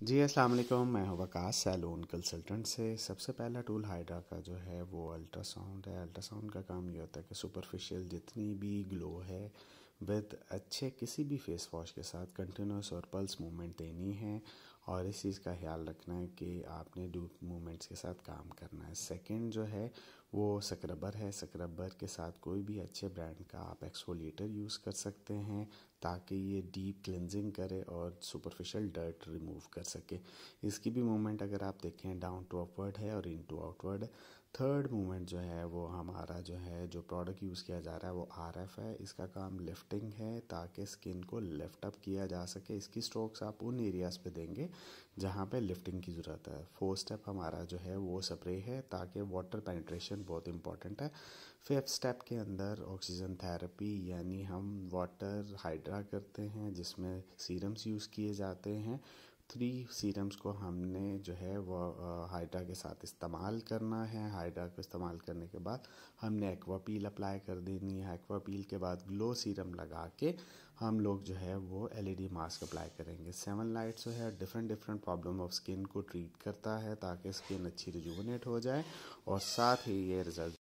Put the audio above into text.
जी, अस्सलाम वालेकुम। मैं हूँ वकास, सैलून कंसल्टेंट से। सबसे पहला टूल हाइड्रा का जो है, वो अल्ट्रासाउंड है। अल्ट्रासाउंड का काम ये होता है कि सुपरफिशियल जितनी भी ग्लो है विद अच्छे किसी भी फेस वॉश के साथ कंटिन्यूस और पल्स मूवमेंट देनी है। और इस चीज़ का ख्याल रखना है कि आपने डूप मूवमेंट्स के साथ काम करना है। सेकंड जो है, वो स्क्रबर है। स्क्रबर के साथ कोई भी अच्छे ब्रांड का आप एक्सफोलिएटर यूज़ कर सकते हैं ताकि ये डीप क्लिनजिंग करे और सुपरफिशियल डर्ट रिमूव कर सके। इसकी भी मूवमेंट अगर आप देखें, डाउन टू अपवर्ड है और in to outward. Third movement जो है, वो हमारा जो है, जो प्रोडक्ट यूज़ किया जा रहा है, वो आर एफ़ है। इसका काम लिफ्टिंग है ताकि स्किन को लिफ्ट अप किया जा सके। इसकी स्ट्रोक्स आप उन एरियाज़ पे देंगे जहाँ पे लिफ्टिंग की ज़रूरत है। फोर्थ स्टेप हमारा जो है वो स्प्रे है ताकि वाटर पेनिट्रेशन बहुत इंपॉर्टेंट है। फिफ्थ स्टेप के अंदर ऑक्सीजन थेरेपी यानी हम वाटर हाइड्रा करते हैं, जिसमें सीरम्स यूज़ किए जाते हैं। थ्री सीरम्स को हमने जो है वो हाइड्रा के साथ इस्तेमाल करना है। हाइड्रा को इस्तेमाल करने के बाद हमने एक्वापील अप्लाई कर देनी है। एक्वापील के बाद ग्लो सीरम लगा के हम लोग जो है वो एलईडी मास्क अप्लाई करेंगे। सेवन लाइट्स जो है different different problem of skin को ट्रीट करता है ताकि स्किन अच्छी रिजुवनेट हो जाए और साथ ही ये रिज़ल्ट